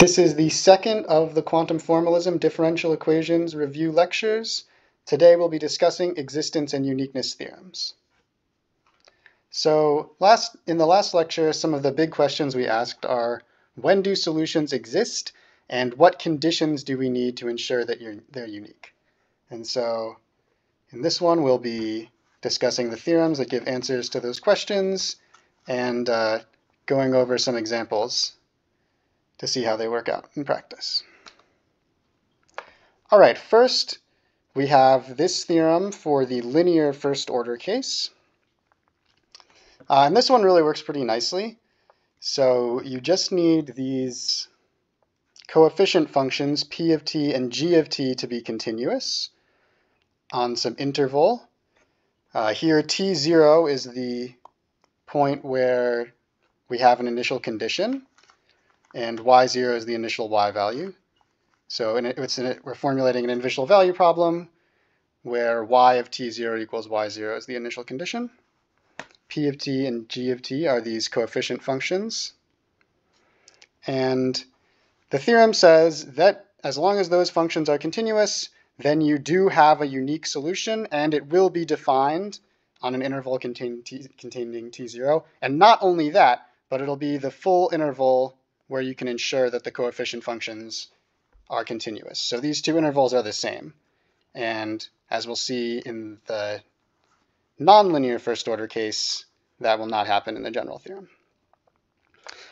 This is the second of the quantum formalism differential equations review lectures. Today we'll be discussing existence and uniqueness theorems. So last in the last lecture, some of the big questions we asked are when do solutions exist and what conditions do we need to ensure that they're unique? And so in this one, we'll be discussing the theorems that give answers to those questions and uh, going over some examples to see how they work out in practice. All right, first we have this theorem for the linear first order case. Uh, and this one really works pretty nicely. So you just need these coefficient functions p of t and g of t to be continuous on some interval. Uh, here t0 is the point where we have an initial condition and y0 is the initial y value. So in in we're formulating an initial value problem where y of t0 equals y0 is the initial condition. p of t and g of t are these coefficient functions. And the theorem says that as long as those functions are continuous, then you do have a unique solution and it will be defined on an interval containing t0. And not only that, but it'll be the full interval where you can ensure that the coefficient functions are continuous. So these two intervals are the same. And as we'll see in the nonlinear first order case, that will not happen in the general theorem.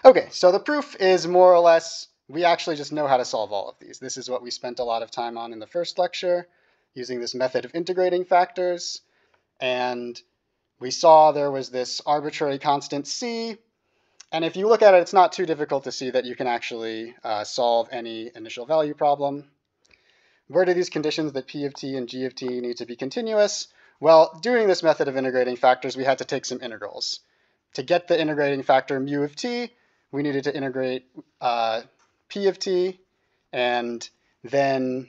Okay, so the proof is more or less, we actually just know how to solve all of these. This is what we spent a lot of time on in the first lecture, using this method of integrating factors. And we saw there was this arbitrary constant c and if you look at it, it's not too difficult to see that you can actually uh, solve any initial value problem. Where do these conditions that p of t and g of t need to be continuous? Well, doing this method of integrating factors, we had to take some integrals. To get the integrating factor mu of t, we needed to integrate uh, p of t, and then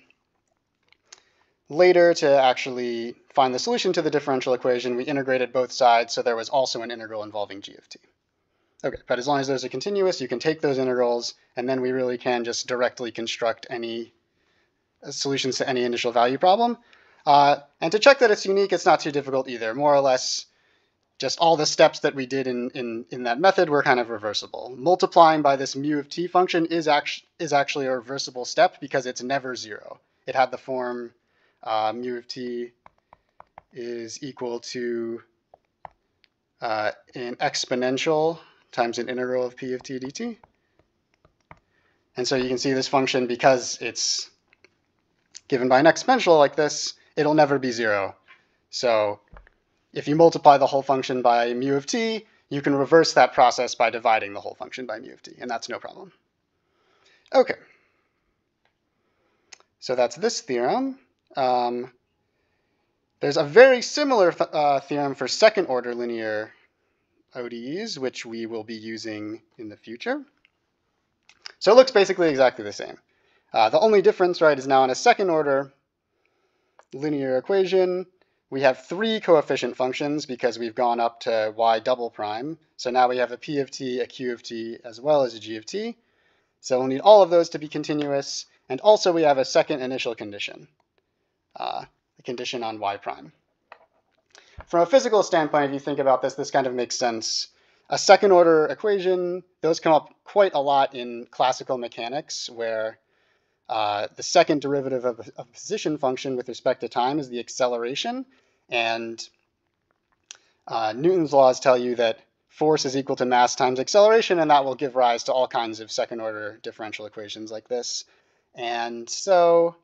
later to actually find the solution to the differential equation, we integrated both sides, so there was also an integral involving g of t. Okay, but as long as those are continuous, you can take those integrals, and then we really can just directly construct any uh, solutions to any initial value problem. Uh, and to check that it's unique, it's not too difficult either. More or less, just all the steps that we did in, in, in that method were kind of reversible. Multiplying by this mu of t function is, act is actually a reversible step because it's never zero. It had the form uh, mu of t is equal to uh, an exponential times an integral of p of t dt. And so you can see this function, because it's given by an exponential like this, it'll never be zero. So if you multiply the whole function by mu of t, you can reverse that process by dividing the whole function by mu of t, and that's no problem. Okay. So that's this theorem. Um, there's a very similar uh, theorem for second order linear ODEs, which we will be using in the future. So it looks basically exactly the same. Uh, the only difference, right, is now in a second order linear equation, we have three coefficient functions because we've gone up to y double prime. So now we have a p of t, a q of t, as well as a g of t. So we'll need all of those to be continuous. And also we have a second initial condition, uh, the condition on y prime. From a physical standpoint, if you think about this, this kind of makes sense. A second order equation, those come up quite a lot in classical mechanics, where uh, the second derivative of a, position function with respect to time is the acceleration. And uh, Newton's laws tell you that force is equal to mass times acceleration, and that will give rise to all kinds of second order differential equations like this. And so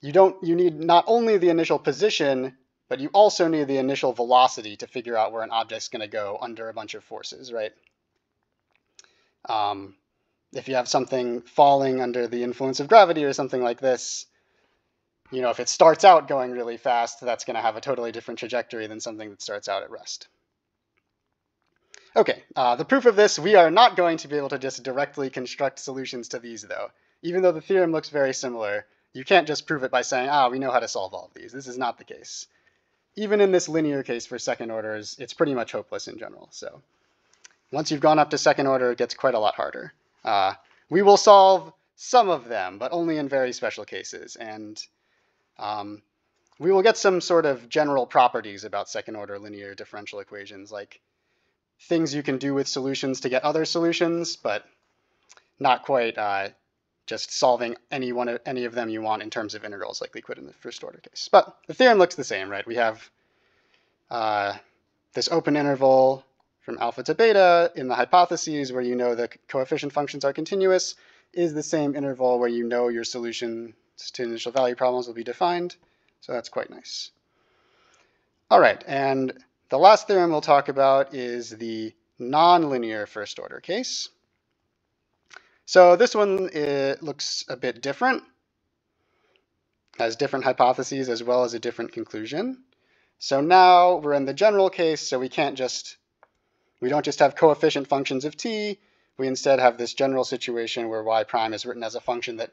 you don't you need not only the initial position but you also need the initial velocity to figure out where an object's going to go under a bunch of forces, right? Um, if you have something falling under the influence of gravity or something like this, you know, if it starts out going really fast, that's going to have a totally different trajectory than something that starts out at rest. Okay, uh, the proof of this, we are not going to be able to just directly construct solutions to these, though. Even though the theorem looks very similar, you can't just prove it by saying, ah, we know how to solve all of these. This is not the case even in this linear case for second orders, it's pretty much hopeless in general. So once you've gone up to second order, it gets quite a lot harder. Uh, we will solve some of them, but only in very special cases. And um, we will get some sort of general properties about second order linear differential equations, like things you can do with solutions to get other solutions, but not quite uh, just solving any one of, any of them you want in terms of integrals like could in the first order case. But the theorem looks the same, right? We have uh, this open interval from alpha to beta in the hypotheses where you know the coefficient functions are continuous is the same interval where you know your solution to initial value problems will be defined. So that's quite nice. All right, and the last theorem we'll talk about is the nonlinear first order case. So this one it looks a bit different, has different hypotheses as well as a different conclusion. So now we're in the general case, so we can't just, we don't just have coefficient functions of t, we instead have this general situation where y prime is written as a function that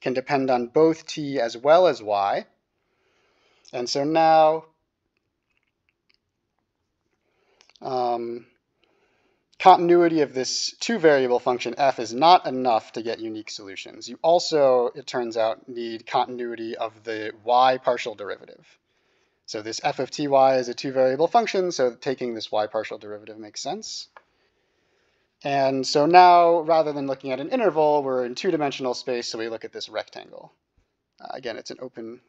can depend on both t as well as y. And so now um, continuity of this two variable function f is not enough to get unique solutions. You also, it turns out, need continuity of the y partial derivative. So this f of ty is a two variable function, so taking this y partial derivative makes sense. And so now, rather than looking at an interval, we're in two-dimensional space, so we look at this rectangle. Uh, again, it's an open,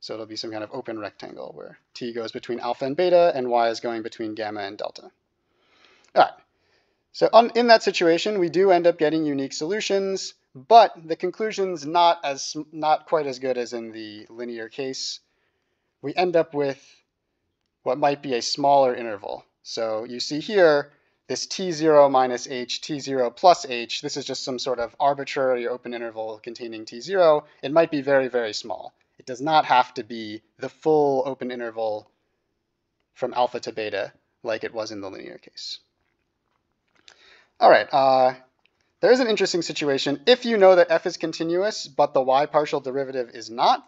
so it'll be some kind of open rectangle where t goes between alpha and beta, and y is going between gamma and delta. All right, so on, in that situation, we do end up getting unique solutions, but the conclusion's not, as, not quite as good as in the linear case. We end up with what might be a smaller interval. So you see here, this t0 minus h, t0 plus h, this is just some sort of arbitrary open interval containing t0. It might be very, very small. It does not have to be the full open interval from alpha to beta like it was in the linear case. All right, uh, there's an interesting situation. If you know that f is continuous, but the y partial derivative is not,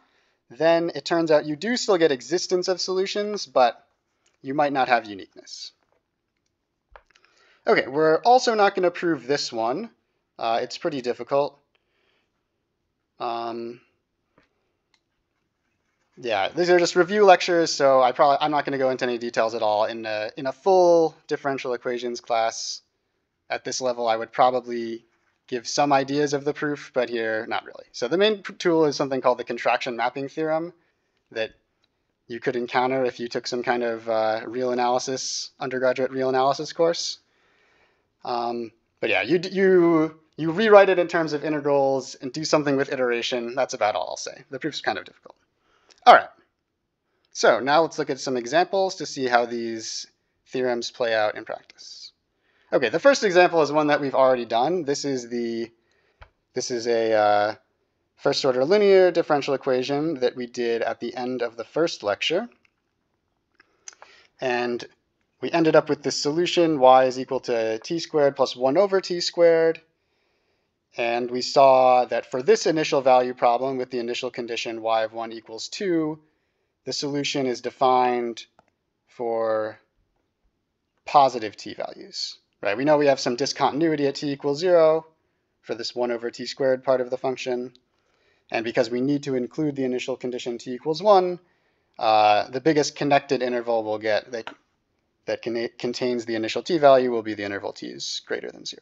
then it turns out you do still get existence of solutions, but you might not have uniqueness. Okay, we're also not going to prove this one. Uh, it's pretty difficult. Um, yeah, these are just review lectures, so I probably I'm not going to go into any details at all. In a, in a full differential equations class at this level, I would probably give some ideas of the proof, but here, not really. So the main tool is something called the contraction mapping theorem that you could encounter if you took some kind of uh, real analysis, undergraduate real analysis course. Um, but yeah, you, you, you rewrite it in terms of integrals and do something with iteration. That's about all I'll say. The proof's kind of difficult. All right. So now let's look at some examples to see how these theorems play out in practice. Okay, the first example is one that we've already done. This is the this is a uh, first order linear differential equation that we did at the end of the first lecture. And we ended up with this solution, y is equal to t squared plus 1 over t squared. And we saw that for this initial value problem with the initial condition y of 1 equals 2, the solution is defined for positive t values. Right? We know we have some discontinuity at t equals 0 for this 1 over t squared part of the function. And because we need to include the initial condition t equals 1, uh, the biggest connected interval we'll get that that contains the initial t value will be the interval t is greater than 0.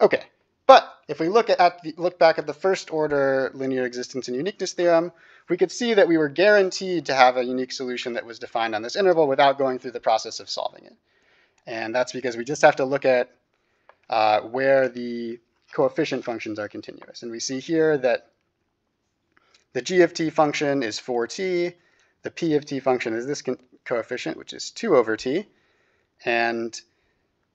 Okay, but if we look at the, look back at the first order linear existence and uniqueness theorem, we could see that we were guaranteed to have a unique solution that was defined on this interval without going through the process of solving it. And that's because we just have to look at uh, where the coefficient functions are continuous. And we see here that the g of t function is 4t, the p of t function is this coefficient, which is 2 over t, and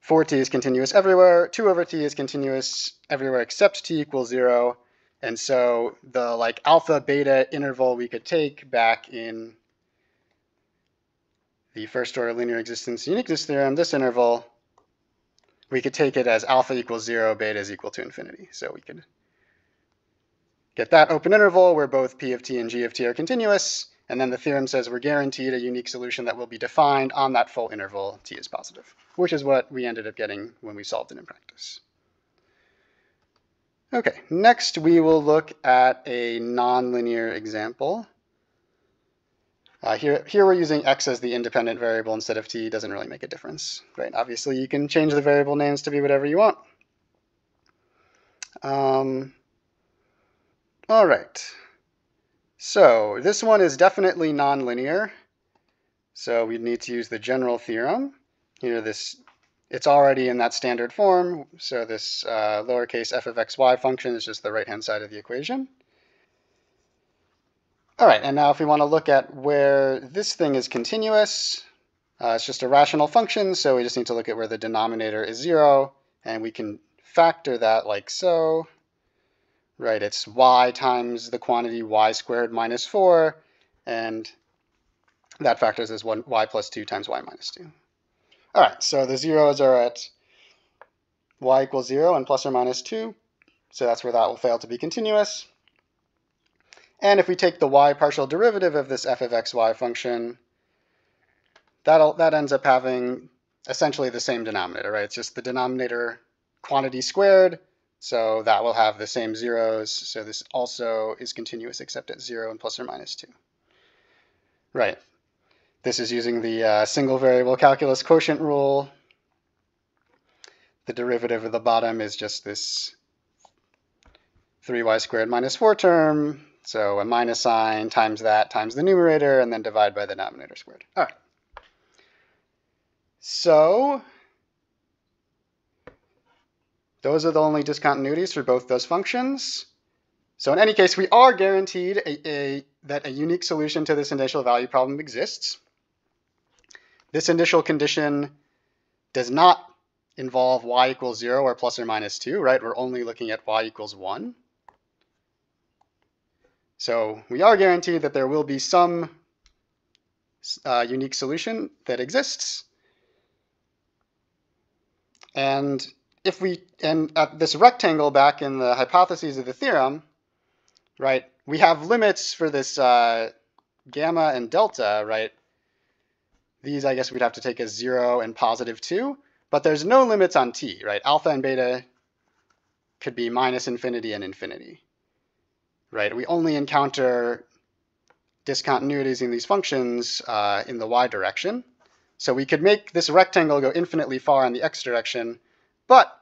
4t is continuous everywhere, 2 over t is continuous everywhere except t equals 0. And so the like alpha beta interval we could take back in the first order linear existence uniqueness theorem, this interval, we could take it as alpha equals 0, beta is equal to infinity. So we could get that open interval where both p of t and g of t are continuous, and then the theorem says we're guaranteed a unique solution that will be defined on that full interval t is positive, which is what we ended up getting when we solved it in practice. Okay, next we will look at a nonlinear example. Uh, here, here we're using x as the independent variable instead of t. Doesn't really make a difference, right? Obviously, you can change the variable names to be whatever you want. Um, all right. So this one is definitely nonlinear. So we need to use the general theorem. Here, this it's already in that standard form. So this uh, lowercase f of xy function is just the right-hand side of the equation. All right, and now if we want to look at where this thing is continuous, uh, it's just a rational function, so we just need to look at where the denominator is 0, and we can factor that like so. Right, it's y times the quantity y squared minus 4, and that factors as one, y plus 2 times y minus 2. All right, so the zeros are at y equals 0 and plus or minus 2, so that's where that will fail to be continuous. And if we take the y partial derivative of this f of xy function, that'll, that ends up having essentially the same denominator, right? It's just the denominator quantity squared, so that will have the same zeros. So this also is continuous except at 0 and plus or minus 2. Right. This is using the uh, single variable calculus quotient rule. The derivative of the bottom is just this 3y squared minus 4 term so a minus sign times that times the numerator and then divide by the denominator squared. All right. So those are the only discontinuities for both those functions. So in any case, we are guaranteed a, a, that a unique solution to this initial value problem exists. This initial condition does not involve y equals 0 or plus or minus 2, right? We're only looking at y equals 1. So we are guaranteed that there will be some uh, unique solution that exists. And if we, and at this rectangle back in the hypotheses of the theorem, right, we have limits for this uh, gamma and delta, right? These, I guess, we'd have to take as 0 and positive 2, but there's no limits on t, right? Alpha and beta could be minus infinity and infinity right? We only encounter discontinuities in these functions uh, in the y direction. So we could make this rectangle go infinitely far in the x direction, but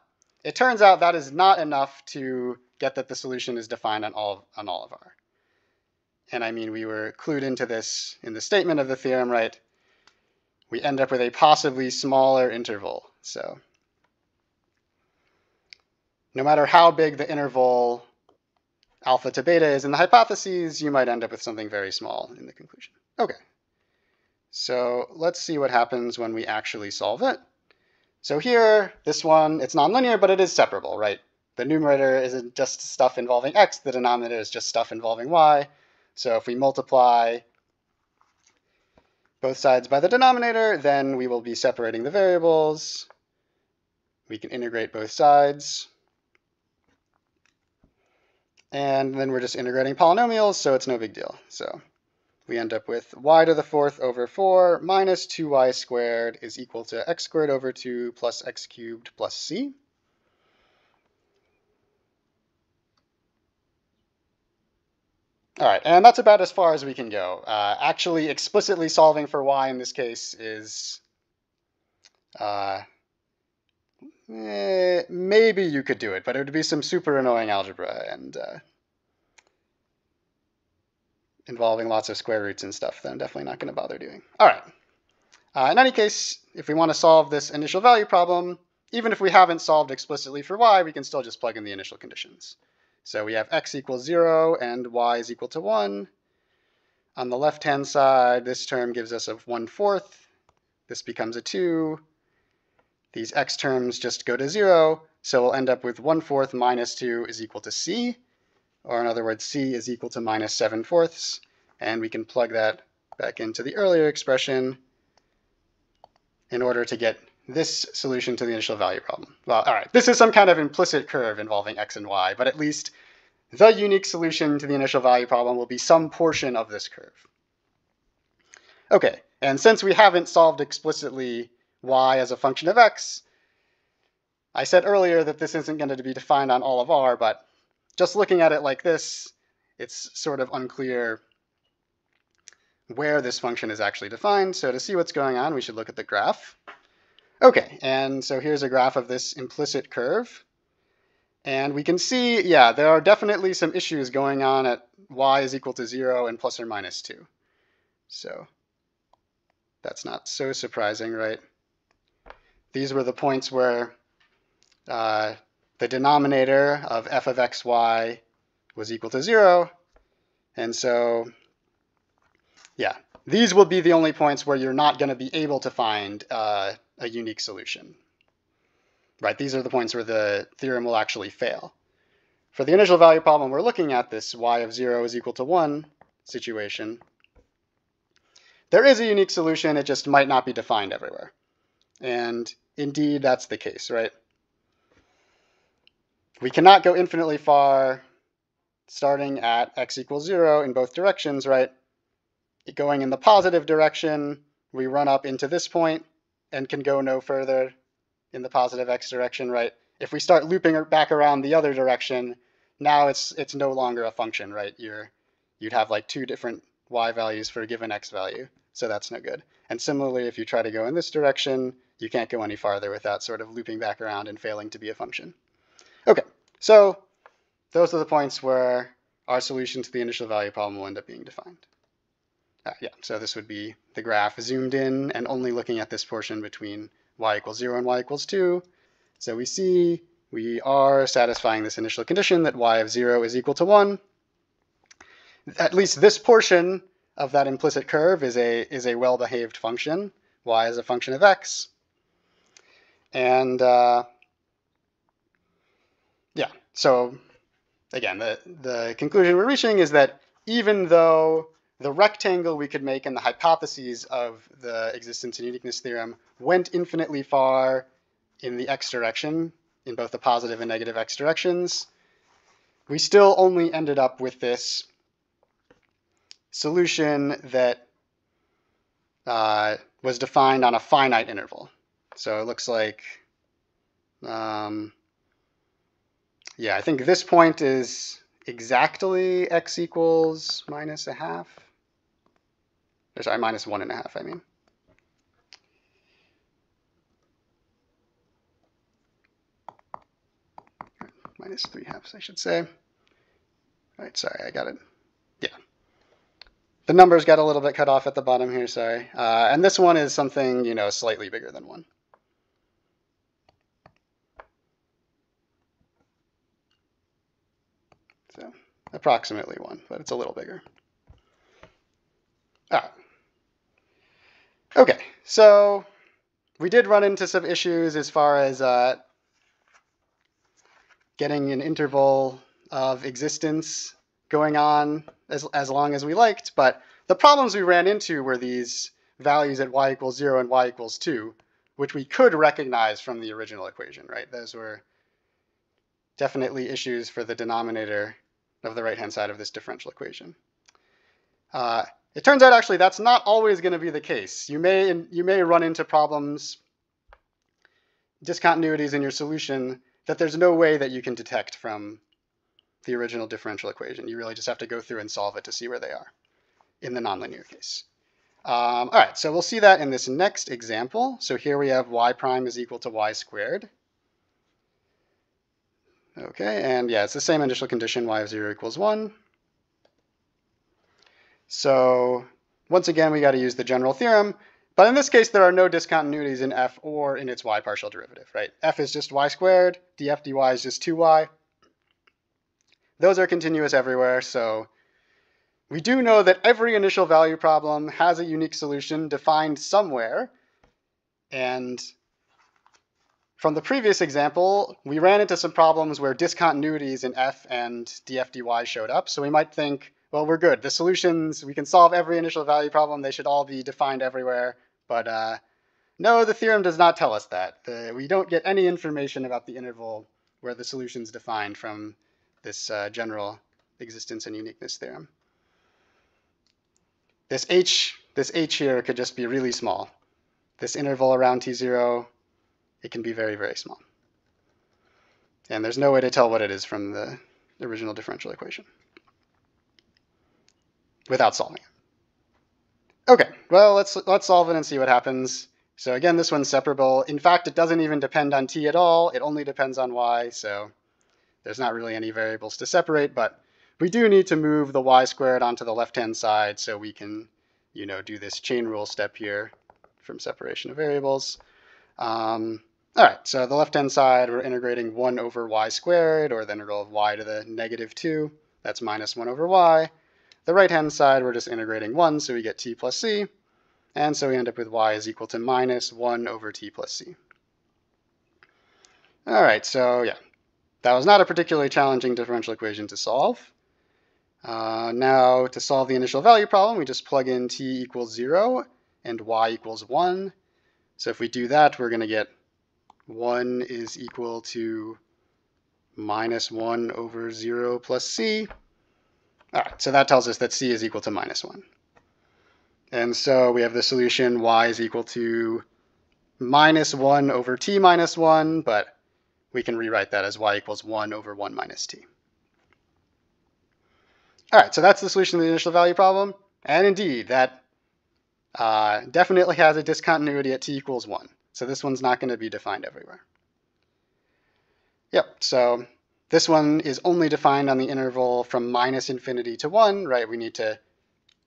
it turns out that is not enough to get that the solution is defined on all, on all of R. And I mean, we were clued into this in the statement of the theorem, right? We end up with a possibly smaller interval. So no matter how big the interval alpha to beta is in the hypotheses, you might end up with something very small in the conclusion. Okay, so let's see what happens when we actually solve it. So here, this one, it's nonlinear, but it is separable, right? The numerator isn't just stuff involving x, the denominator is just stuff involving y. So if we multiply both sides by the denominator, then we will be separating the variables. We can integrate both sides. And then we're just integrating polynomials, so it's no big deal. So we end up with y to the fourth over 4 minus 2y squared is equal to x squared over 2 plus x cubed plus c. All right, and that's about as far as we can go. Uh, actually, explicitly solving for y in this case is uh, Eh, maybe you could do it, but it would be some super annoying algebra and uh, involving lots of square roots and stuff that I'm definitely not going to bother doing. All right. Uh, in any case, if we want to solve this initial value problem, even if we haven't solved explicitly for y, we can still just plug in the initial conditions. So we have x equals 0 and y is equal to 1. On the left-hand side, this term gives us a 1 fourth. This becomes a 2. These x terms just go to 0, so we'll end up with 1 fourth minus 2 is equal to c, or in other words, c is equal to minus 7 fourths, and we can plug that back into the earlier expression in order to get this solution to the initial value problem. Well, all right, this is some kind of implicit curve involving x and y, but at least the unique solution to the initial value problem will be some portion of this curve. Okay, and since we haven't solved explicitly y as a function of x. I said earlier that this isn't going to be defined on all of R, but just looking at it like this, it's sort of unclear where this function is actually defined. So to see what's going on, we should look at the graph. Okay, and so here's a graph of this implicit curve. And we can see, yeah, there are definitely some issues going on at y is equal to 0 and plus or minus 2. So that's not so surprising, right? These were the points where uh, the denominator of f of xy was equal to 0. And so, yeah, these will be the only points where you're not going to be able to find uh, a unique solution. Right, these are the points where the theorem will actually fail. For the initial value problem we're looking at, this y of 0 is equal to 1 situation, there is a unique solution, it just might not be defined everywhere. And indeed, that's the case, right? We cannot go infinitely far starting at x equals 0 in both directions, right? Going in the positive direction, we run up into this point and can go no further in the positive x direction, right? If we start looping er, back around the other direction, now it's it's no longer a function, right? You're you'd have like two different y values for a given x value, so that's no good. And similarly, if you try to go in this direction, you can't go any farther without sort of looping back around and failing to be a function. Okay, so those are the points where our solution to the initial value problem will end up being defined. Uh, yeah, so this would be the graph zoomed in and only looking at this portion between y equals 0 and y equals 2. So we see we are satisfying this initial condition that y of 0 is equal to 1. At least this portion of that implicit curve is a, is a well-behaved function. y is a function of x. And uh, yeah, so again, the, the conclusion we're reaching is that even though the rectangle we could make in the hypotheses of the existence and uniqueness theorem went infinitely far in the x direction, in both the positive and negative x directions, we still only ended up with this solution that uh, was defined on a finite interval. So it looks like, um, yeah, I think this point is exactly x equals minus a half. Or sorry, minus one and a half, I mean. Minus three halves, I should say. All right, sorry, I got it. Yeah. The numbers got a little bit cut off at the bottom here, sorry. Uh, and this one is something, you know, slightly bigger than one. So approximately one, but it's a little bigger. Right. Okay, so we did run into some issues as far as uh, getting an interval of existence going on as, as long as we liked, but the problems we ran into were these values at y equals 0 and y equals 2, which we could recognize from the original equation, right? Those were definitely issues for the denominator of the right-hand side of this differential equation. Uh, it turns out actually that's not always going to be the case. You may, you may run into problems, discontinuities in your solution that there's no way that you can detect from the original differential equation. You really just have to go through and solve it to see where they are in the nonlinear case. Um, all right, so we'll see that in this next example. So here we have y prime is equal to y squared. Okay, and yeah, it's the same initial condition, y of 0 equals 1. So once again, we got to use the general theorem. But in this case, there are no discontinuities in f or in its y partial derivative, right? f is just y squared, df dy is just 2y. Those are continuous everywhere, so we do know that every initial value problem has a unique solution defined somewhere. And from the previous example, we ran into some problems where discontinuities in f and df dy showed up. So we might think, well, we're good. The solutions, we can solve every initial value problem. They should all be defined everywhere. But uh, no, the theorem does not tell us that. The, we don't get any information about the interval where the solution is defined from this uh, general existence and uniqueness theorem. This h, this h here could just be really small. This interval around t0, it can be very, very small. And there's no way to tell what it is from the original differential equation without solving it. Okay, well, let's, let's solve it and see what happens. So again, this one's separable. In fact, it doesn't even depend on t at all. It only depends on y, so there's not really any variables to separate, but we do need to move the y squared onto the left-hand side so we can, you know, do this chain rule step here from separation of variables. Um, all right, so the left-hand side, we're integrating 1 over y squared, or the integral of y to the negative 2. That's minus 1 over y. The right-hand side, we're just integrating 1, so we get t plus c. And so we end up with y is equal to minus 1 over t plus c. All right, so yeah, that was not a particularly challenging differential equation to solve. Uh, now, to solve the initial value problem, we just plug in t equals 0 and y equals 1. So if we do that, we're going to get 1 is equal to minus 1 over 0 plus c. All right, so that tells us that c is equal to minus 1. And so we have the solution y is equal to minus 1 over t minus 1, but we can rewrite that as y equals 1 over 1 minus t. All right, so that's the solution to the initial value problem. And indeed, that uh, definitely has a discontinuity at t equals 1. So this one's not going to be defined everywhere. Yep, so this one is only defined on the interval from minus infinity to 1, right? We need to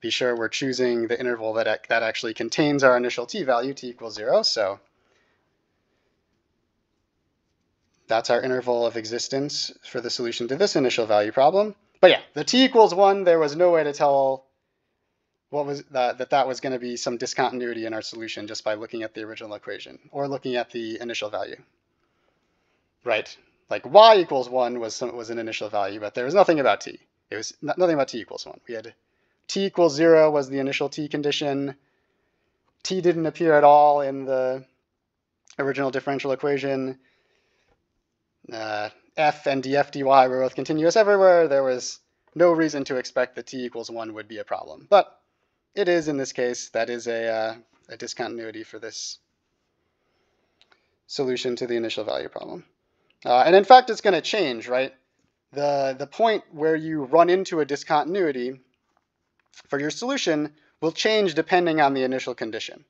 be sure we're choosing the interval that, that actually contains our initial t value, t equals 0. So that's our interval of existence for the solution to this initial value problem. But yeah, the t equals 1, there was no way to tell what was that that, that was going to be some discontinuity in our solution just by looking at the original equation or looking at the initial value. Right? Like y equals 1 was some, was an initial value, but there was nothing about t. It was nothing about t equals 1. We had t equals 0 was the initial t condition. t didn't appear at all in the original differential equation. Uh, f and df dy were both continuous everywhere. There was no reason to expect that t equals 1 would be a problem. But it is in this case. That is a, uh, a discontinuity for this solution to the initial value problem. Uh, and in fact, it's going to change, right? The, the point where you run into a discontinuity for your solution will change depending on the initial condition,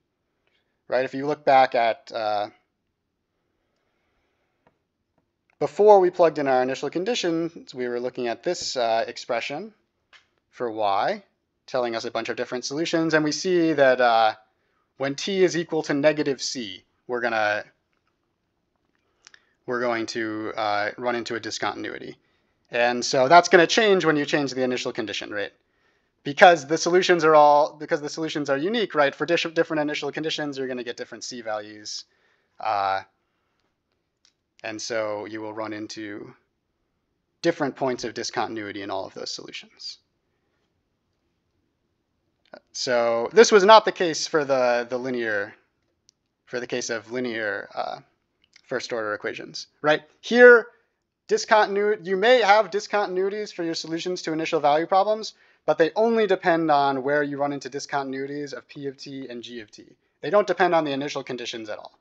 right? If you look back at uh, before we plugged in our initial conditions, we were looking at this uh, expression for y, telling us a bunch of different solutions. And we see that uh, when t is equal to negative c, we're gonna we're going to uh, run into a discontinuity. And so that's going to change when you change the initial condition, right? Because the solutions are all because the solutions are unique, right? For different initial conditions, you're going to get different c values, uh, and so you will run into different points of discontinuity in all of those solutions. So this was not the case for the, the linear, for the case of linear uh, first order equations, right? Here, discontinuity, you may have discontinuities for your solutions to initial value problems, but they only depend on where you run into discontinuities of P of t and G of t. They don't depend on the initial conditions at all.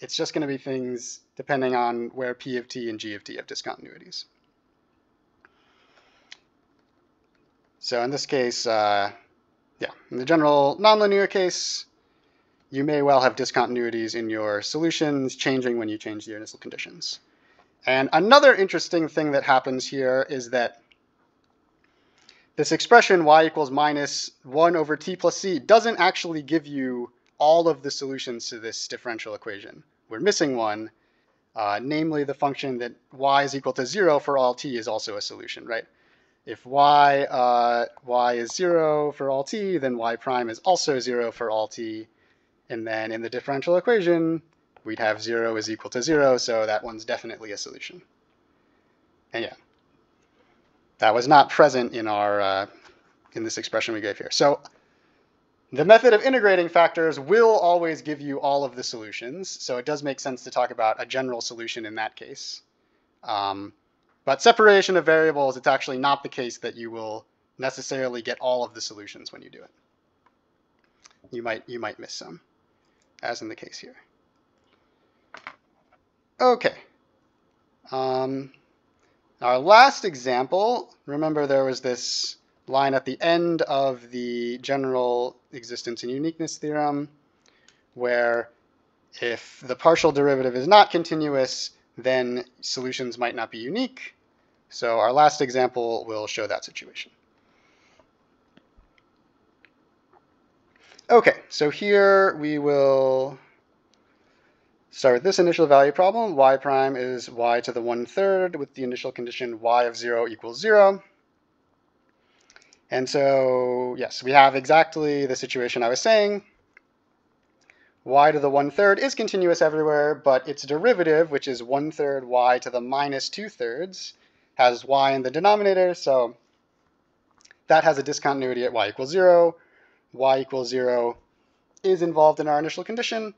It's just going to be things depending on where P of t and G of t have discontinuities. So in this case, uh, yeah, in the general nonlinear case, you may well have discontinuities in your solutions changing when you change the initial conditions. And another interesting thing that happens here is that this expression y equals minus 1 over t plus c doesn't actually give you all of the solutions to this differential equation. We're missing one, uh, namely the function that y is equal to 0 for all t is also a solution, right? If y, uh, y is 0 for all t, then y prime is also 0 for all t. And then in the differential equation, we'd have 0 is equal to 0, so that one's definitely a solution. And yeah, that was not present in our uh, in this expression we gave here. So the method of integrating factors will always give you all of the solutions, so it does make sense to talk about a general solution in that case. Um, but separation of variables, it's actually not the case that you will necessarily get all of the solutions when you do it. You might, you might miss some, as in the case here. Okay. Um, Our last example, remember there was this line at the end of the general existence and uniqueness theorem where if the partial derivative is not continuous, then solutions might not be unique. So our last example will show that situation. Okay, so here we will start with this initial value problem. y prime is y to the one-third with the initial condition y of 0 equals 0. And so, yes, we have exactly the situation I was saying. y to the one-third is continuous everywhere, but its derivative, which is one-third y to the minus two-thirds, has y in the denominator, so that has a discontinuity at y equals 0. y equals 0 is involved in our initial condition,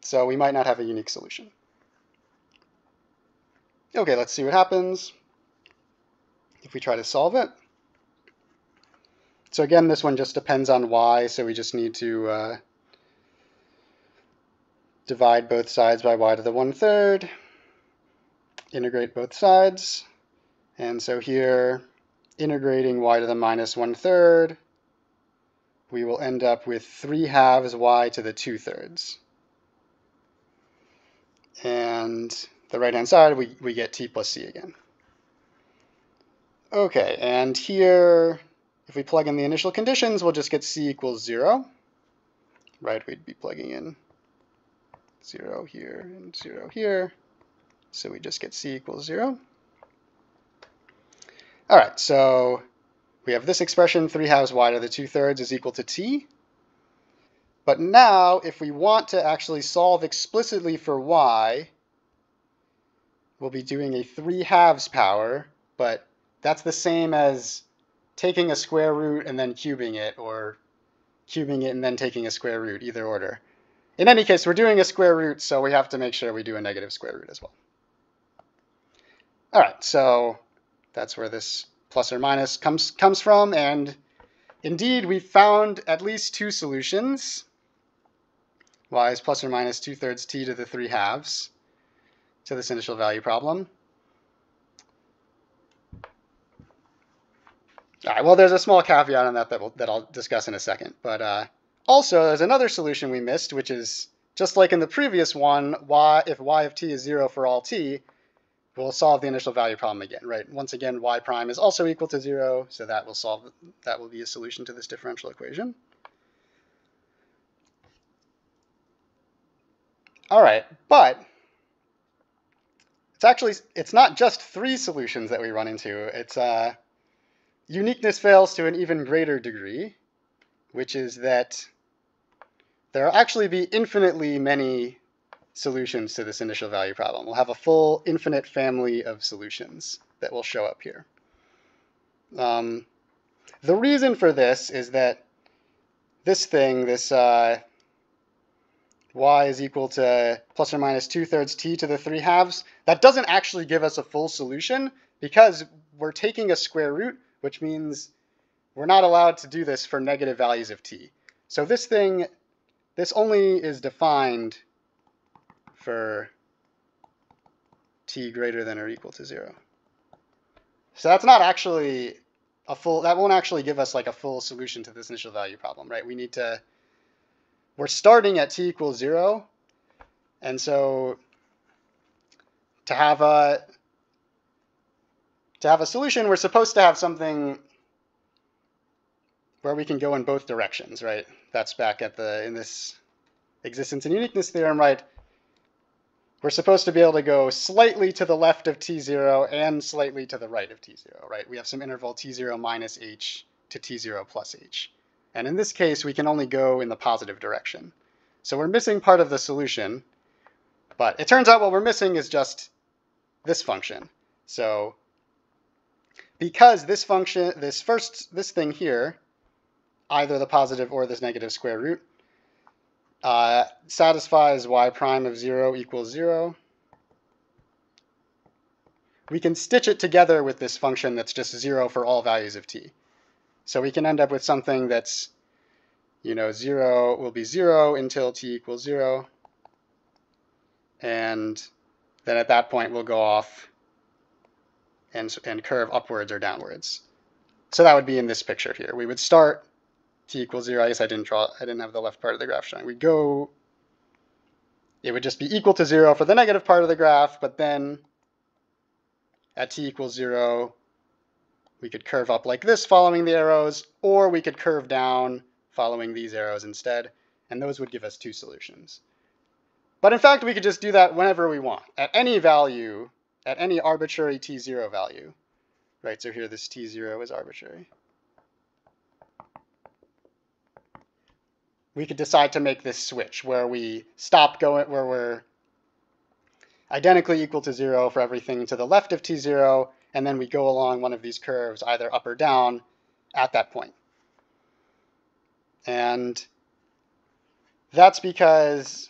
so we might not have a unique solution. Okay, let's see what happens if we try to solve it. So again, this one just depends on y, so we just need to uh, divide both sides by y to the one-third integrate both sides. And so here, integrating y to the minus one-third, we will end up with 3 halves y to the 2 thirds. And the right-hand side, we, we get t plus c again. Okay, and here, if we plug in the initial conditions, we'll just get c equals 0. Right, we'd be plugging in 0 here and 0 here. So we just get c equals 0. All right, so we have this expression, 3 halves y to the 2 thirds is equal to t. But now, if we want to actually solve explicitly for y, we'll be doing a 3 halves power, but that's the same as taking a square root and then cubing it, or cubing it and then taking a square root, either order. In any case, we're doing a square root, so we have to make sure we do a negative square root as well. All right, so that's where this plus or minus comes, comes from. And indeed, we found at least two solutions. y is plus or minus 2 thirds t to the 3 halves to this initial value problem. All right, well, there's a small caveat on that that, we'll, that I'll discuss in a second. But uh, also, there's another solution we missed, which is just like in the previous one, y, if y of t is 0 for all t, we'll solve the initial value problem again, right? Once again, y prime is also equal to zero, so that will solve, that will be a solution to this differential equation. All right, but it's actually, it's not just three solutions that we run into. It's uh, uniqueness fails to an even greater degree, which is that there will actually be infinitely many solutions to this initial value problem. We'll have a full infinite family of solutions that will show up here. Um, the reason for this is that this thing, this uh, y is equal to plus or minus 2 thirds t to the 3 halves, that doesn't actually give us a full solution because we're taking a square root, which means we're not allowed to do this for negative values of t. So this thing, this only is defined for t greater than or equal to 0. So that's not actually a full, that won't actually give us like a full solution to this initial value problem, right? We need to, we're starting at t equals 0, and so to have a, to have a solution, we're supposed to have something where we can go in both directions, right? That's back at the, in this existence and uniqueness theorem, right? We're supposed to be able to go slightly to the left of t0 and slightly to the right of t0, right? We have some interval t0 minus h to t0 plus h. And in this case, we can only go in the positive direction. So we're missing part of the solution, but it turns out what we're missing is just this function. So because this function, this first, this thing here, either the positive or this negative square root, uh, satisfies y prime of 0 equals 0. We can stitch it together with this function that's just 0 for all values of t. So we can end up with something that's, you know, 0 will be 0 until t equals 0. And then at that point, we'll go off and, and curve upwards or downwards. So that would be in this picture here. We would start t equals 0. I guess I didn't draw, I didn't have the left part of the graph showing. We go, it would just be equal to 0 for the negative part of the graph, but then at t equals 0, we could curve up like this following the arrows, or we could curve down following these arrows instead, and those would give us two solutions. But in fact, we could just do that whenever we want, at any value, at any arbitrary t0 value. Right, so here this t0 is arbitrary. We could decide to make this switch where we stop going, where we're identically equal to zero for everything to the left of t0, and then we go along one of these curves, either up or down, at that point. And that's because,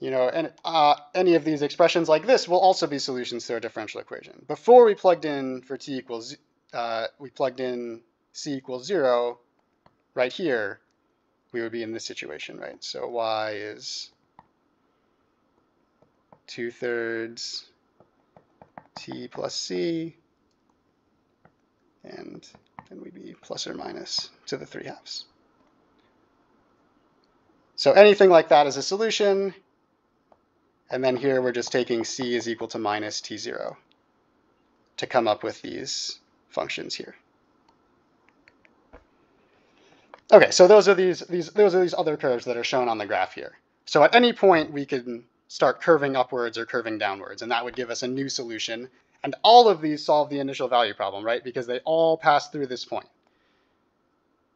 you know, and, uh, any of these expressions like this will also be solutions to our differential equation. Before we plugged in for t equals, uh, we plugged in c equals 0 right here, we would be in this situation, right? So y is 2 thirds t plus c, and then we'd be plus or minus to the 3 halves. So anything like that is a solution, and then here we're just taking c is equal to minus t0 to come up with these functions here. Okay, so those are these, these, those are these other curves that are shown on the graph here. So at any point, we can start curving upwards or curving downwards, and that would give us a new solution. And all of these solve the initial value problem, right? Because they all pass through this point.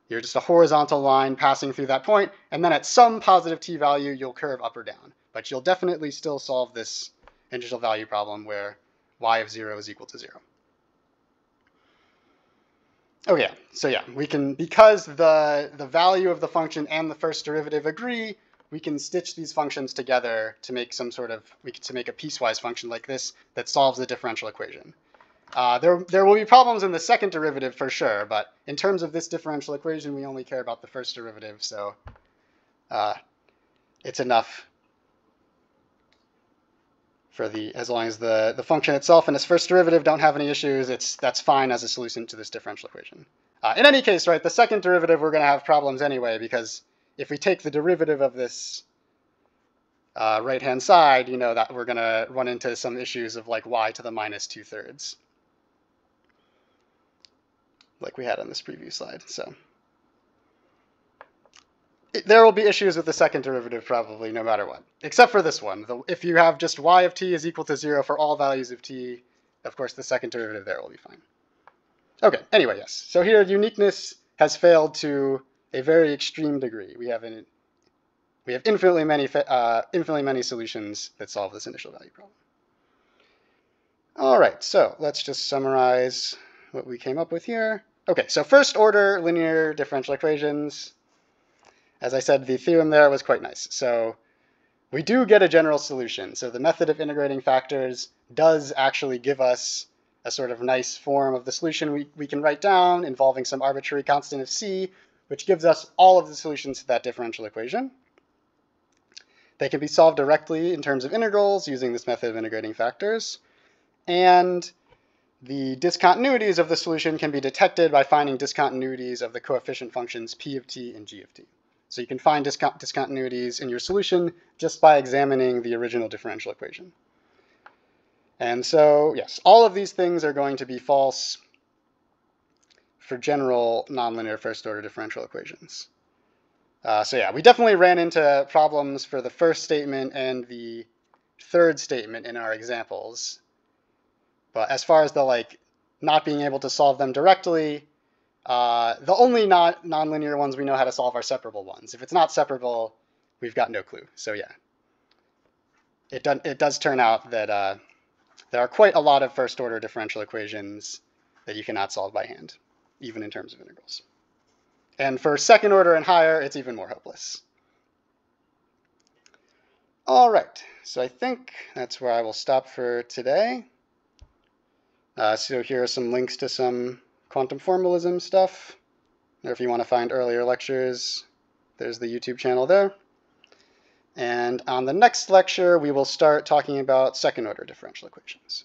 You're just a horizontal line passing through that point, and then at some positive t value, you'll curve up or down. But you'll definitely still solve this initial value problem where y of 0 is equal to 0. Oh yeah, so yeah, we can, because the, the value of the function and the first derivative agree, we can stitch these functions together to make some sort of, we to make a piecewise function like this that solves the differential equation. Uh, there, there will be problems in the second derivative for sure, but in terms of this differential equation, we only care about the first derivative, so uh, it's enough for the, as long as the, the function itself and its first derivative don't have any issues, it's, that's fine as a solution to this differential equation. Uh, in any case, right, the second derivative, we're going to have problems anyway, because if we take the derivative of this uh, right-hand side, you know that we're going to run into some issues of like y to the minus two-thirds, like we had on this previous slide. So there will be issues with the second derivative probably no matter what, except for this one. The, if you have just y of t is equal to 0 for all values of t, of course the second derivative there will be fine. Okay, anyway, yes. So here uniqueness has failed to a very extreme degree. We have an, we have infinitely many uh, infinitely many solutions that solve this initial value problem. All right, so let's just summarize what we came up with here. Okay, so first order linear differential equations. As I said, the theorem there was quite nice. So we do get a general solution. So the method of integrating factors does actually give us a sort of nice form of the solution we, we can write down involving some arbitrary constant of c, which gives us all of the solutions to that differential equation. They can be solved directly in terms of integrals using this method of integrating factors. And the discontinuities of the solution can be detected by finding discontinuities of the coefficient functions p of t and g of t. So you can find discontinuities in your solution just by examining the original differential equation. And so, yes, all of these things are going to be false for general nonlinear first order differential equations. Uh, so yeah, we definitely ran into problems for the first statement and the third statement in our examples. But as far as the like not being able to solve them directly, uh, the only not nonlinear ones we know how to solve are separable ones. If it's not separable, we've got no clue. So yeah, it, do, it does turn out that uh, there are quite a lot of first order differential equations that you cannot solve by hand even in terms of integrals. And for second order and higher, it's even more hopeless. All right, so I think that's where I will stop for today. Uh, so here are some links to some quantum formalism stuff. Or if you want to find earlier lectures, there's the YouTube channel there. And on the next lecture, we will start talking about second order differential equations.